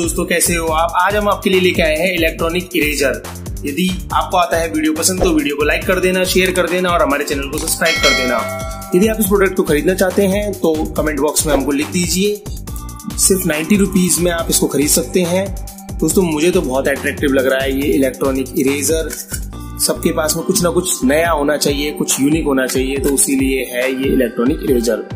दोस्तों, कैसे हो आप? आज हम आपके लिए लेके आए हैं इलेक्ट्रॉनिक इरेजर यदि आपको आता है वीडियो पसंद तो वीडियो को लाइक कर देना शेयर कर देना और हमारे चैनल को सब्सक्राइब कर देना। यदि आप इस प्रोडक्ट को खरीदना चाहते हैं तो कमेंट बॉक्स में हमको लिख दीजिए। सिर्फ़ नाइन्टी रुपीज़ में आप इसको खरीद सकते हैं। दोस्तों, मुझे तो बहुत अट्रैक्टिव लग रहा है ये इलेक्ट्रॉनिक इरेजर सबके पास में कुछ ना कुछ नया होना चाहिए, कुछ यूनिक होना चाहिए तो इसीलिए है ये इलेक्ट्रॉनिक इरेजर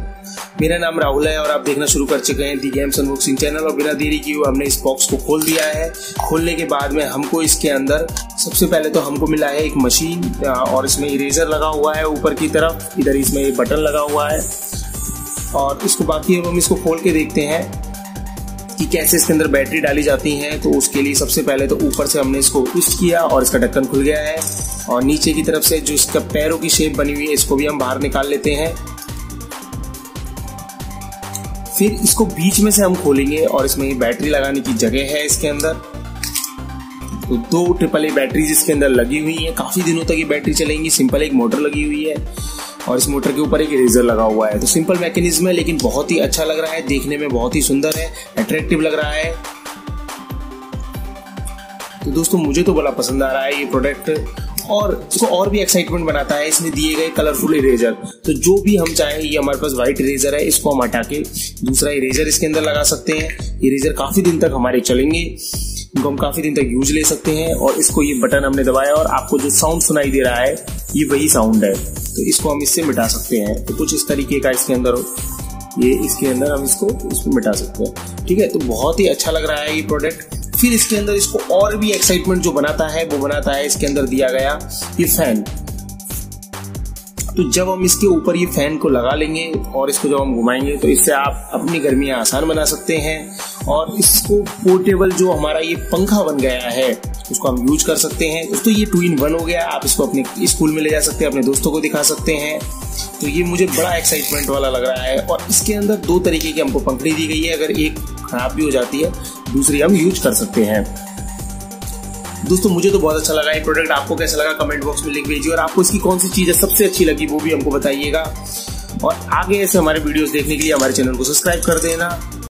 मेरा नाम राहुल है और आप देखना शुरू कर चुके हैं दी गेम्स अनबॉक्सिंग चैनल और बिना देरी की हमने इस बॉक्स को खोल दिया है। खोलने के बाद में हमको इसके अंदर सबसे पहले तो हमको मिला है एक मशीन और इसमें इरेजर लगा हुआ है ऊपर की तरफ़। इधर इसमें एक बटन लगा हुआ है। और इसको बाकी हम इसको खोल के देखते हैं कि कैसे इसके अंदर बैटरी डाली जाती है। तो उसके लिए सबसे पहले तो ऊपर से हमने इसको ट्विस्ट किया और इसका ढक्कन खुल गया है। और नीचे की तरफ़ से जो इसका पैरों की शेप बनी हुई है, इसको भी हम बाहर निकाल लेते हैं। फिर इसको बीच में से हम खोलेंगे और इसमें बैटरी लगाने की जगह है इसके अंदर। तो दो ट्रिपल ए बैटरीज इसके अंदर लगी हुई है। काफ़ी दिनों तक ये बैटरी चलेंगी। सिंपल एक मोटर लगी हुई है और इस मोटर के ऊपर एक इरेजर लगा हुआ है। तो सिंपल मैकेनिज्म है, लेकिन बहुत ही अच्छा लग रहा है। देखने में बहुत ही सुंदर है अट्रैक्टिव लग रहा है। तो दोस्तों, मुझे तो बड़ा पसंद आ रहा है ये प्रोडक्ट और इसको और भी एक्साइटमेंट बनाता है इसमें दिए गए कलरफुल इरेजर तो जो भी हम चाहें, ये हमारे पास व्हाइट इरेजर है, इसको हम हटा के दूसरा इरेजर इसके अंदर लगा सकते हैं। इरेजर काफ़ी दिन तक हमारे चलेंगे। इनको हम काफ़ी दिन तक यूज़ ले सकते हैं और इसको ये बटन हमने दबाया और आपको जो साउंड सुनाई दे रहा है, ये वही साउंड है। तो इसको हम इससे मिटा सकते हैं। तो कुछ इस तरीके का इसके अंदर, ये इसके अंदर हम इसको इसको मिटा सकते हैं। ठीक है? तो बहुत ही अच्छा लग रहा है ये प्रोडक्ट फिर इसके अंदर इसको और भी एक्साइटमेंट जो बनाता है, वो बनाता है, इसके अंदर दिया गया ये फ़ैन तो जब हम इसके ऊपर ये फ़ैन को लगा लेंगे और इसको जब हम घुमाएँगे तो इससे आप अपनी गर्मियाँ आसान बना सकते हैं और इसको पोर्टेबल जो हमारा ये पंखा बन गया है, उसको हम यूज़ कर सकते हैं। दोस्तों ये टू इन वन हो गया, आप इसको अपने स्कूल में ले जा सकते हैं, अपने दोस्तों को दिखा सकते हैं। तो ये मुझे बड़ा एक्साइटमेंट वाला लग रहा है और इसके अंदर दो तरीके की हमको पंखड़ी दी गई है। अगर एक खराब भी हो जाती है दूसरी हम यूज़ कर सकते हैं। दोस्तों, मुझे तो बहुत अच्छा लगा ये प्रोडक्ट आपको कैसा लगा? कमेंट बॉक्स में लिख भेजिए और आपको इसकी कौन सी चीज़ सबसे अच्छी लगी वो भी हमको बताइएगा। और आगे ऐसे हमारे वीडियोस देखने के लिए हमारे चैनल को सब्सक्राइब कर देना।